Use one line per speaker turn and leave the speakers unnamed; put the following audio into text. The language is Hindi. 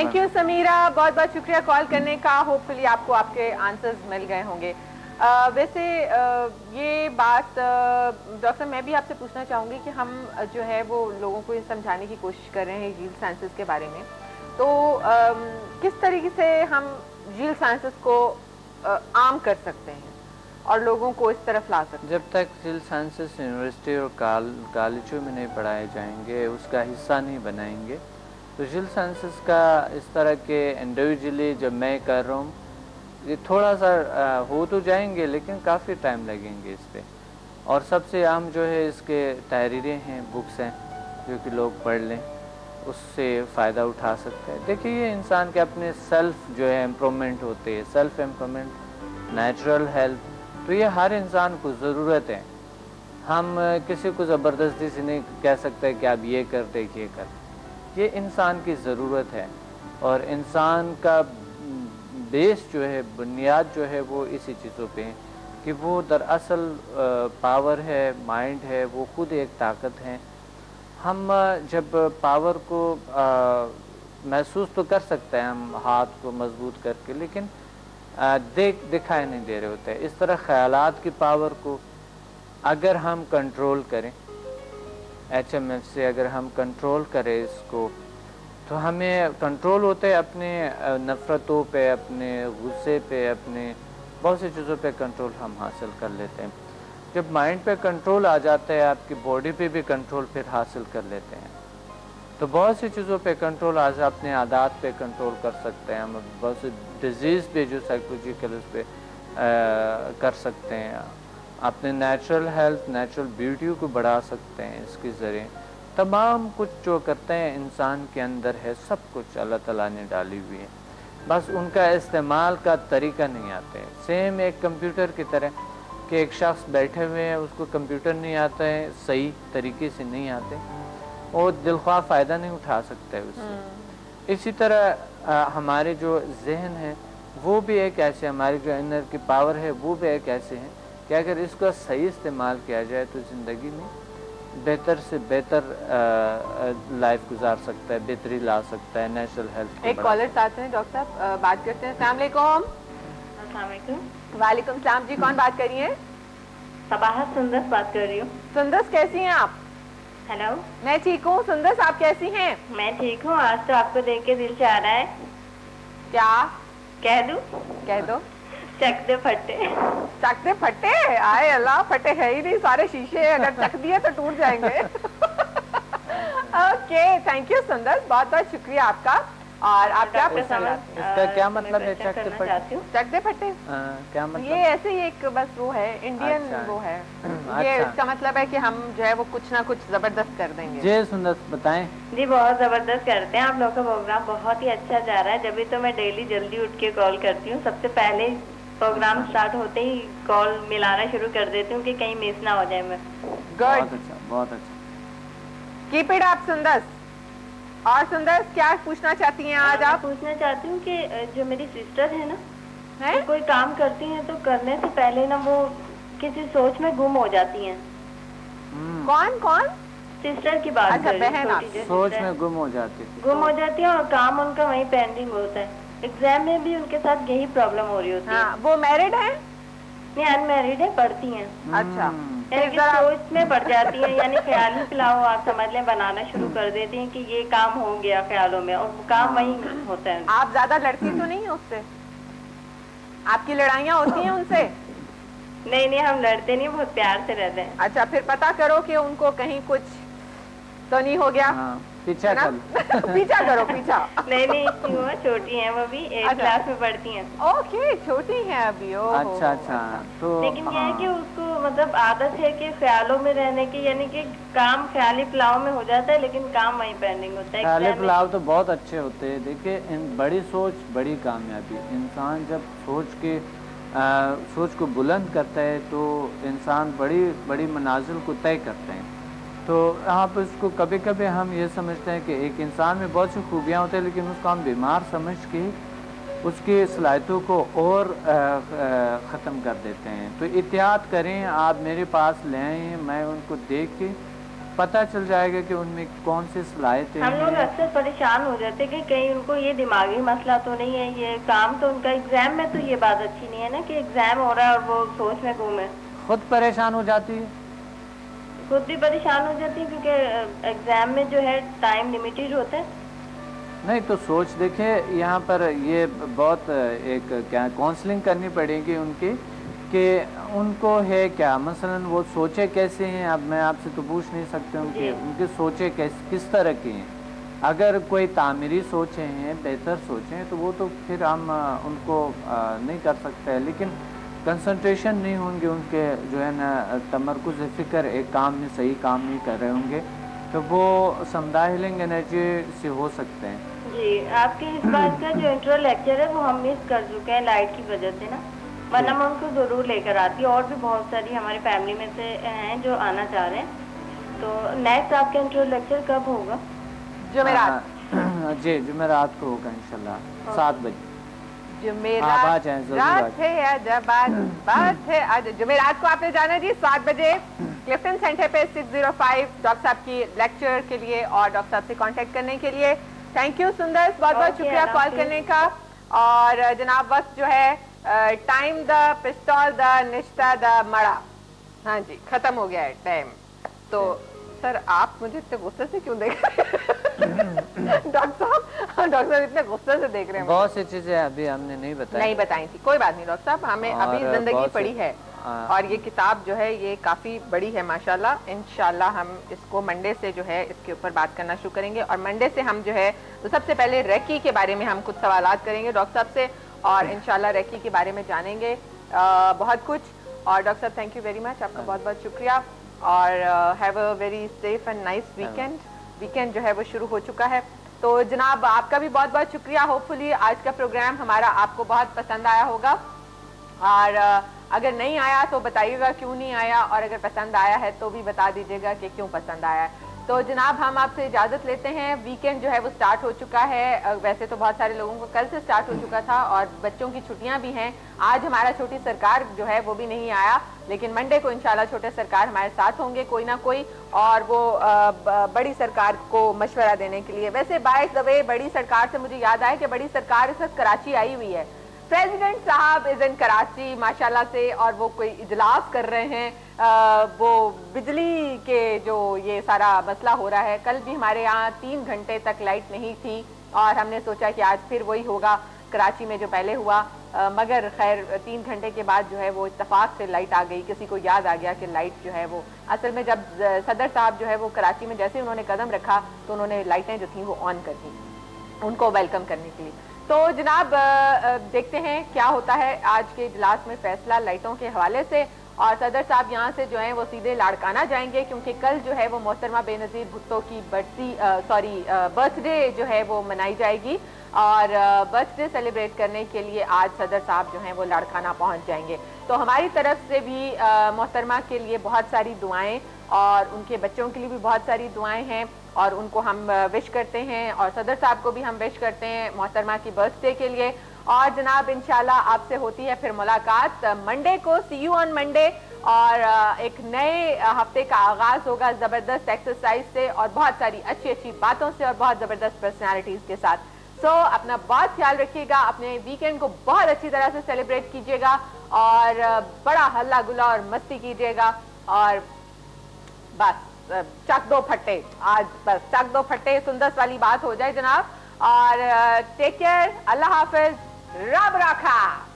थैंक यू समीरा बहुत बहुत शुक्रिया कॉल करने का. होपफुली आपको आपके आंसर्स मिल गए होंगे. आ, वैसे आ, ये बात डॉक्टर मैं भी आपसे पूछना चाहूँगी कि हम जो है वो लोगों को समझाने की कोशिश कर रहे हैं जील साइंसेस के बारे में. तो आ, किस तरीके से हम जील साइंसेस को आम कर सकते हैं और लोगों को इस तरफ़ ला सकते
जब तक जील साइंसेस यूनिवर्सिटी और कॉलेजों में नहीं पढ़ाए जाएँगे उसका हिस्सा नहीं बनाएँगे तो जील साइंसेस का इस तरह के इंडिविजुअली जब मैं कर रहा हूँ, ये थोड़ा सा हो तो जाएँगे, लेकिन काफ़ी टाइम लगेंगे इस पर और सबसे आम जो है इसके तहरीरें हैं, बुक्स हैं, जो कि लोग पढ़ लें, उससे फ़ायदा उठा सकते हैं। देखिए, ये इंसान के अपने सेल्फ जो है इम्प्रूवमेंट होते हैं सेल्फ इम्प्रूवमेंट नेचुरल हेल्थ तो ये हर इंसान को ज़रूरत है। हम किसी को ज़बरदस्ती से नहीं कह सकते कि आप ये कर दे ये कर ये इंसान की ज़रूरत है। और इंसान का बेस जो है, बुनियाद जो है, वो इसी चीज़ों पे कि वो दरअसल पावर है, माइंड है, वो खुद एक ताकत है। हम जब पावर को महसूस तो कर सकते हैं हम हाथ को मज़बूत करके, लेकिन देख, दिखाई नहीं दे रहे होते। इस तरह ख्यालात की पावर को अगर हम कंट्रोल करें एच एम एफ़ से अगर हम कंट्रोल करें इसको तो हमें कंट्रोल होते है अपने नफ़रतों पे, अपने गुस्से पे, अपने बहुत सी चीज़ों पे कंट्रोल हम हासिल कर लेते हैं। जब माइंड पे कंट्रोल आ जाता है, आपकी बॉडी पे भी कंट्रोल फिर हासिल कर लेते हैं। तो बहुत सी चीज़ों पे कंट्रोल आज अपने आदात पे कंट्रोल कर सकते हैं हम, बहुत सी डिज़ीज़ पे, जो साइकोलॉजिकल उस पर कर सकते हैं। अपने नेचुरल हेल्थ नेचुरल ब्यूटी को बढ़ा सकते हैं इसके ज़रिए। तमाम कुछ जो करते हैं इंसान के अंदर है सब कुछ अल्लाह ताला ने डाली हुई है। बस उनका इस्तेमाल का तरीका नहीं आते हैं। सेम एक कंप्यूटर की तरह कि एक शख्स बैठे हुए हैं उसको कंप्यूटर नहीं आता है सही तरीके से नहीं आते। वो दिलख्वाह फ़ायदा नहीं उठा सकते उससे। हम्म। इसी तरह आ, हमारे जो जहन है वो भी एक ऐसे हमारी जो इनर की पावर है वो भी एक ऐसे हैं कि अगर इसका सही इस्तेमाल किया जाए तो ज़िंदगी में बेहतर से बेहतर लाइफ गुजार सकता है बेहतरी ला सकता है नेचुरल हेल्थ
एक कॉलर साथ हैं डॉक्टर साहब बात करते हैं। सलाम वालेकुम सलाम जी कौन बात करिए
सबाह सुंदर बात कर रही हूँ।
सुंदर कैसी हैं आप?
हेलो
मैं ठीक हूँ। सुंदर आप कैसी हैं?
मैं ठीक हूँ। आज तो आपको देख के दिल चाह रहा है।
क्या?
कह दू?
कह दो।
चक दे फटे।
चक दे फटे? आए अल्लाह फटे है ही नहीं सारे शीशे अगर चक दिए तो टूट जाएँगे। ओके थैंक यू सुंदर बहुत बहुत शुक्रिया आपका। और आप क्या
इसका क्या मतलब है चक दे फटे?
चक दे फटे।
क्या मतलब?
ये ऐसे ही एक बस वो है इंडियन अच्छा। वो है। अच्छा। ये इसका मतलब है कि हम जो है वो कुछ ना कुछ ज़बरदस्त कर देंगे।
जी सुंदर बताएँ।
जी बहुत ज़बरदस्त करते हैं आप लोग का प्रोग्राम बहुत ही अच्छा जा रहा है। जब भी तो मैं डेली जल्दी उठ के कॉल करती हूँ सबसे पहले प्रोग्राम स्टार्ट होते ही कॉल मिलाना शुरू कर देती हूँ कि कहीं मिस ना हो जाए मैं।
बहुत अच्छा बहुत अच्छा।
कीप इट अप सुंदर और सुंदर क्या पूछना चाहती हैं आज आप?
पूछना चाहती हूँ कि जो मेरी सिस्टर है ना है? तो कोई काम करती हैं तो करने से पहले ना वो किसी सोच में गुम हो जाती हैं।
हम्म। कौन कौन?
सिस्टर की बात
अच्छा बहन
सोच में गुम हो जाती
गुम हो जाती है और काम उनका वहीं पेंडिंग होता है। एग्ज़ाम में भी उनके साथ यही प्रॉब्लम हो रही होती है।
हाँ, है वो मैरिड है?
नहीं अनमेरिड है पढ़ती हैं।
अच्छा।
हम्म। सोच में पड़ जाती है यानी ख्याली पिलाओ आप समझ लें बनाना शुरू कर देती हैं कि ये काम हो गया ख्यालों में और काम वही होता है।
आप ज़्यादा लड़ती तो नहीं है उससे? आपकी लड़ाइयाँ होती हैं उनसे?
नहीं नहीं हम लड़ते नहीं बहुत प्यार से रहते हैं।
अच्छा फिर पता करो कि उनको कहीं कुछ तो नहीं हो गया। हाँ।
पीछा कर।
पीछा करो पीछा।
नहीं नहीं वो छोटी है वो भी एट अच्छा। क्लास में पढ़ती हैं।
ओके छोटी है अभी ओ
अच्छा अच्छा तो
लेकिन ये है कि हाँ। उसको मतलब आदत है कि ख्यालों में रहने की यानी कि काम ख्याली पुलाव में हो जाता है लेकिन काम वहीं पेंडिंग होता है।
ख्याली पुलाव तो बहुत अच्छे होते हैं। देखिए बड़ी सोच बड़ी कामयाबी। इंसान जब सोच के आ, सोच को बुलंद करता है तो इंसान बड़ी बड़ी मनाजिल को तय करते हैं। तो आप उसको कभी कभी हम ये समझते हैं कि एक इंसान में बहुत सी खूबियाँ होती हैं लेकिन उसको हम बीमार समझ के उसकी सलाहितों को और ख़त्म कर देते हैं। तो एहतियात करें आप मेरे पास ले आए मैं उनको देख के पता चल जाएगा कि उनमें कौन सी सलाहियतें
हम लोग अक्सर परेशान हो जाते हैं कि कहीं उनको ये दिमागी मसला तो नहीं है ये काम तो उनका एग्ज़ाम में तो ये बात अच्छी नहीं है ना कि एग्ज़ाम हो रहा है और वो सोच में घूमे
खुद परेशान हो जाती है।
खुद भी परेशान हो जाती है क्योंकि एग्ज़ाम में जो है टाइम लिमिटेड होता है।
नहीं तो सोच देखे यहाँ पर ये बहुत एक क्या काउंसलिंग करनी पड़ेगी उनकी कि उनको है क्या? मसलन वो सोचे कैसे हैं? अब मैं आपसे तो पूछ नहीं सकते उनके
जी।
उनके सोचे कैस किस तरह की हैं। अगर कोई तामीरी सोचे हैं बेहतर सोचे हैं तो वो तो फिर हम उनको नहीं कर सकते हैं। लेकिन कंसंट्रेशन नहीं होंगे उनके जो है ना तमरकुज फ़िक्र एक काम में सही काम नहीं कर रहे होंगे। तो वो समुदाय हीलिंग एनर्जी से हो सकते हैं।
जी आपके इस बात का जो इंट्रो लेक्चर है वो हम मिस कर चुके हैं लाइट की वजह से ना। वरना मैं उनको ज़रूर लेकर आती और भी बहुत सारी हमारी फैमिली में से हैं जो आना चाह रहे हैं। तो नेक्स्ट आपका इंट्रो लेक्चर कब होगा?
जुमेरात
जी जुमेरात को होगा इंशाल्लाह। सात बजे।
जुमेरात
आ
रात है बात है आज जुमेरात को आपने जाना जी सात बजे। क्लिफ्टन सेंटर पे 605 डॉक्टर साहब की लेक्चर के लिए और डॉक्टर साहब से कांटेक्ट करने के लिए। थैंक यू सुंदर। बहुत बहुत शुक्रिया कॉल करने का। और जनाब वक्त जो है टाइम द पिस्तौल द निश्ता द मड़ा हाँ जी खत्म हो गया है टाइम तो सर आप मुझे इतने गुस्से से क्यों देख रहे हैं? डॉक्टर साहब डॉक्टर साहब इतने गुस्से से देख रहे हैं
बहुत सी चीज़ें अभी हमने नहीं बताई।
नहीं बताई थी। कोई बात नहीं डॉक्टर साहब हमें अभी ज़िंदगी पड़ी है।
हाँ।
और ये किताब जो है ये काफ़ी बड़ी है माशाल्लाह। इंशाल्लाह हम इसको मंडे से जो है इसके ऊपर बात करना शुरू करेंगे। और मंडे से हम जो है तो सबसे पहले रेकी के बारे में हम कुछ सवाल करेंगे डॉक्टर साहब से। और इंशाल्लाह रेकी के बारे में जानेंगे अ, बहुत कुछ। और डॉक्टर साहब थैंक यू वेरी मच आपका बहुत बहुत शुक्रिया। और have a very safe and nice weekend weekend जो है वो शुरू हो चुका है। तो जनाब, आपका भी बहुत बहुत शुक्रिया। होपफुली आज का प्रोग्राम हमारा आपको बहुत पसंद आया होगा। और अगर नहीं आया तो बताइएगा क्यों नहीं आया, और अगर पसंद आया है तो भी बता दीजिएगा कि क्यों पसंद आया है। तो जनाब, हम आपसे इजाज़त लेते हैं। वीकेंड जो है वो स्टार्ट हो चुका है। वैसे तो बहुत सारे लोगों को कल से स्टार्ट हो चुका था, और बच्चों की छुट्टियाँ भी हैं। आज हमारा छोटी सरकार जो है वो भी नहीं आया। लेकिन मंडे को इंशाल्लाह छोटे सरकार हमारे साथ होंगे कोई ना कोई और वो बड़ी सरकार को मशवरा देने के लिए। वैसे बाइस दवे बड़ी सरकार से मुझे याद आया कि बड़ी सरकार इस वक्त कराची आई हुई है। प्रेसिडेंट साहब इज़ इन कराची माशाल्लाह से और वो कोई इजलास कर रहे हैं। अ, वो बिजली के जो ये सारा मसला हो रहा है कल भी हमारे यहाँ तीन घंटे तक लाइट नहीं थी और हमने सोचा कि आज फिर वही होगा कराची में जो पहले हुआ। अ, मगर खैर तीन घंटे के बाद जो है वो इतफाक़ से लाइट आ गई किसी को याद आ गया कि लाइट जो है वो असल में जब सदर साहब जो है वो कराची में जैसे उन्होंने कदम रखा तो उन्होंने लाइटें जो थी वो ऑन कर दी उनको वेलकम करने के लिए। तो जनाब देखते हैं क्या होता है आज के इजलास में फैसला लाइटों के हवाले से। और सदर साहब यहाँ से जो है वो सीधे लाड़काना जाएँगे, क्योंकि कल जो है वो मोहतरमा बेनजीर भुट्टो की बर्थी सॉरी बर्थडे जो है वो मनाई जाएगी। और बर्थडे सेलिब्रेट करने के लिए आज सदर साहब जो हैं वो लाड़काना पहुँच जाएँगे। तो हमारी तरफ़ से भी मोहतरमा के लिए बहुत सारी दुआएँ और उनके बच्चों के लिए भी बहुत सारी दुआएँ हैं और उनको हम विश करते हैं। और सदर साहब को भी हम विश करते हैं मोहतरमा की बर्थडे के लिए। और जनाब इंशाल्लाह आपसे होती है फिर मुलाकात मंडे को सी यू ऑन मंडे और एक नए हफ़्ते का आगाज़ होगा ज़बरदस्त एक्सरसाइज से और बहुत सारी अच्छी अच्छी बातों से और बहुत ज़बरदस्त पर्सनालिटीज के साथ। सो so, अपना बहुत ख्याल रखिएगा अपने वीकेंड को बहुत अच्छी तरह से सेलिब्रेट कीजिएगा और बड़ा हल्ला गुला और मस्ती कीजिएगा और बस चक दो फट्टे आज बस चक दो फट्टे सुंदर वाली बात हो जाए जनाब। और टेक केयर अल्लाह हाफिज। रब रखा